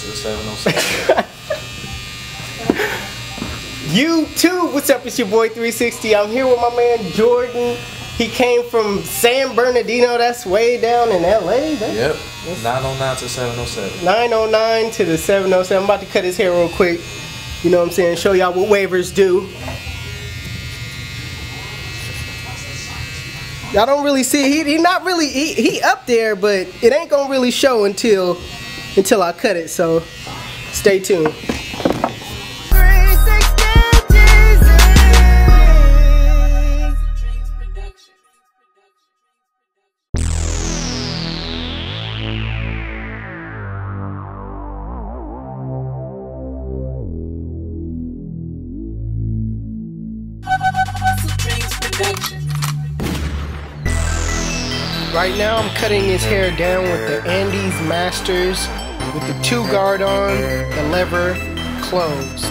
to the 707. YouTube, what's up? It's your boy 360. I'm here with my man Jordan. He came from San Bernardino, that's way down in LA. That's yep, 909 to 707. 909 to the 707. I'm about to cut his hair real quick. You know what I'm saying? Show y'all what wavers do. Y'all don't really see he, he not really he, he up there, but it ain't gonna really show until until I cut it. So stay tuned. Right now I'm cutting his hair down with the Andis Masters with the two guard on, the lever closed.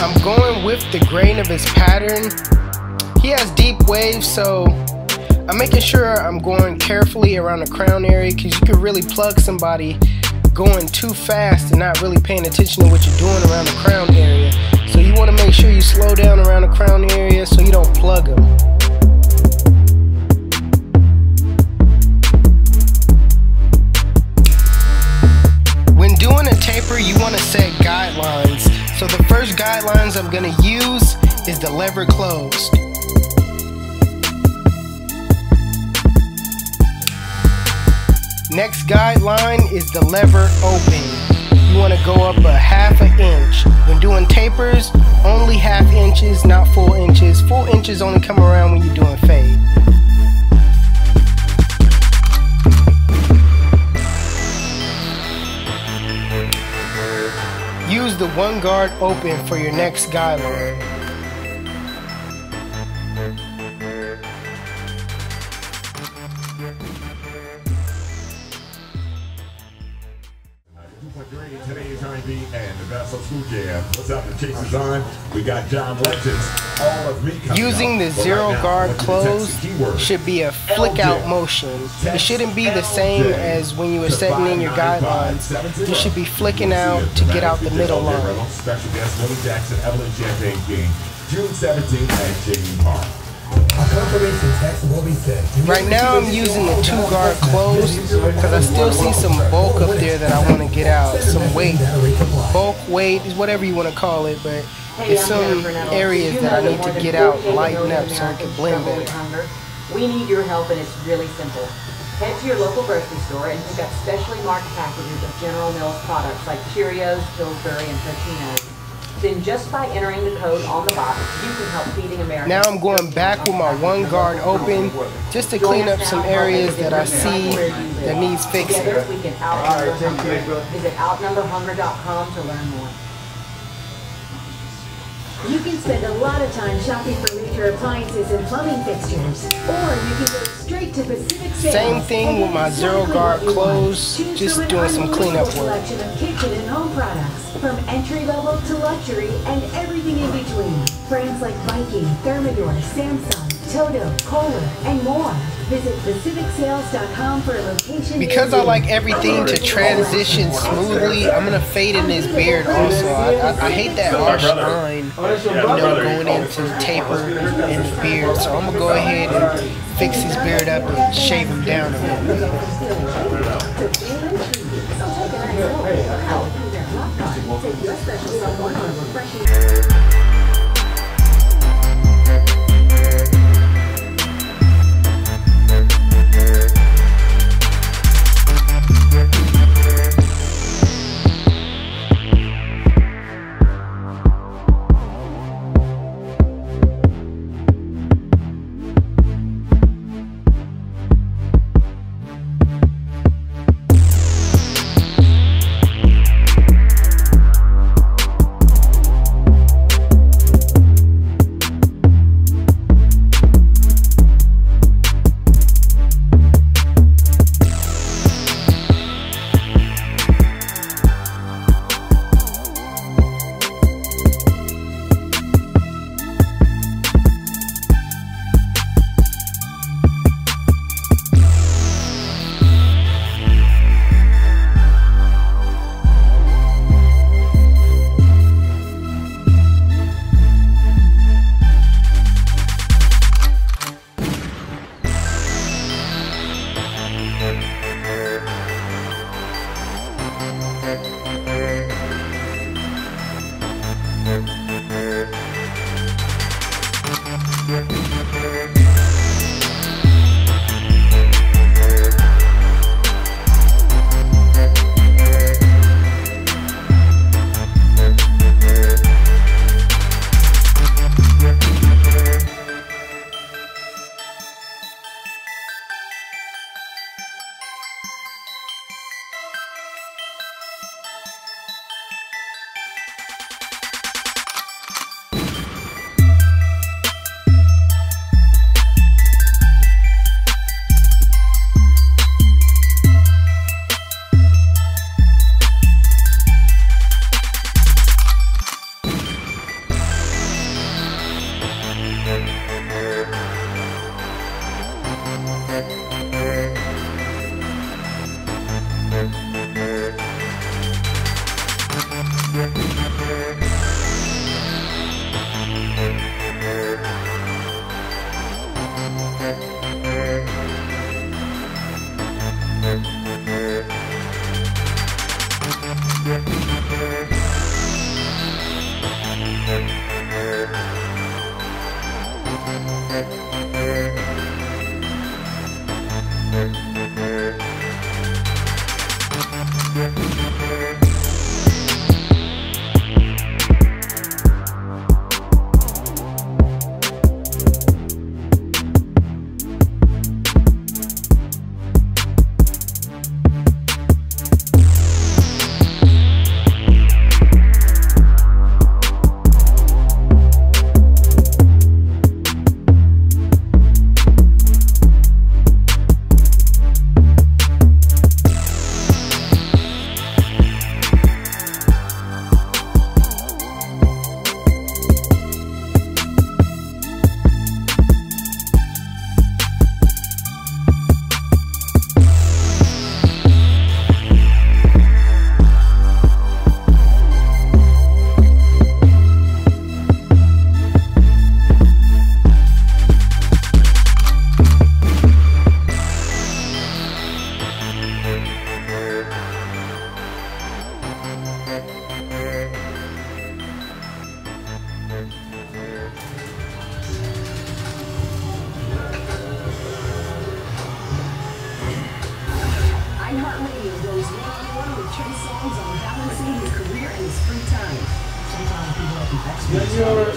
I'm going with the grain of his pattern. He has deep waves so I'm making sure I'm going carefully around the crown area because you could really plug somebody going too fast and not really paying attention to what you're doing around the crown area. So you want to make sure you slow down around the crown area so you don't plug them. When doing a taper, you want to set guidelines. So the first guidelines I'm going to use is the lever closed. Next guideline is the lever open to go up a half an inch. When doing tapers, only half inches, not full inches. Full inches only come around when you're doing fade. Use the one guard open for your next guideline. And the Vessel School Jam. What's up? The Chase is on. We got John Legends. All of me Using the zero right guard close should be a flick out motion. It shouldn't be the same as when you were setting in your guidelines. You should be flicking out to get out the middle line. Special guest Willie Jackson, Evelyn Champagne King, June 17th at Jamie Park. Right now I'm using the two guard close because I still see some bulk up there that I want to get out. Some weight, bulk, weight, is whatever you want to call it, but it's some areas that I need to get out, lighten up so I can blend better. We need your help and it's really simple. Head to your local grocery store and pick up specially marked packages of General Mills products like Cheerios, Pillsbury, and Totino's. Then just by entering the code on the box, you can help Feeding America. Now I'm going back with my one guard open just to clean up some areas that I see that needs fixing. Together we can outnumber hunger. Visit outnumberhunger.com to learn more. You can spend a lot of time shopping for Reacher appliances and plumbing fixtures, or you can go straight to Pacific Sales. Same thing with my zero guard clothes, just doing some cleanup work. Selection of kitchen and home products, from entry level to luxury and everything in between. Brands like Viking, Thermador, Samsung, Toto, Kohler, and more. Visit PacificSales.com for a location. Because I like everything to transition smoothly, I'm gonna fade in his beard also. I, I, I hate that harsh line, you know, going into the taper and the beard. So I'm gonna go ahead and fix his beard up and shave him down a little Your you.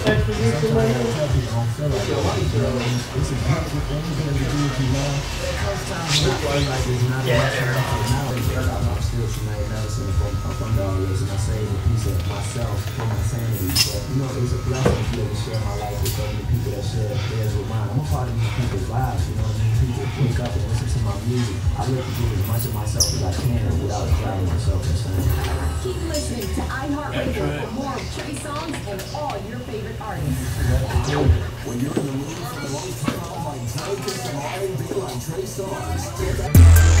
First time I feel like there's not. I'm still Sinead Medicine from from Dallas, and I saved a piece of myself from my sanity. But you know, it's a blessing to be able to share my life with so many people that share theirs with mine. I'm a part of these people's lives. You know what I mean? People wake up and listen to my music. I look to give as much of myself as I can without driving myself insane. Keep listening to iHeartRadio for more of Trey Songz and all your favorite artists. When you're in the mood for the most time, like Drake and R&B like Trey Songz.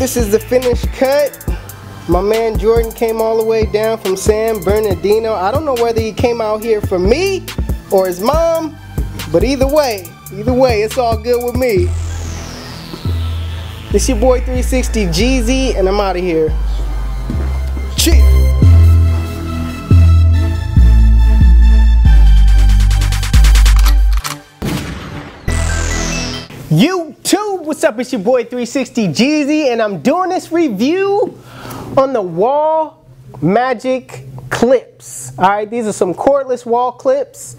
This is the finished cut. My man Jordan came all the way down from San Bernardino. I don't know whether he came out here for me or his mom, but either way, either way, it's all good with me. It's your boy 360 Jeezy, and I'm out of here. Cheers. YouTube, what's up? It's your boy 360 Jeezy, and I'm doing this review on the Wahl Magic clips. All right, these are some cordless Wahl clips.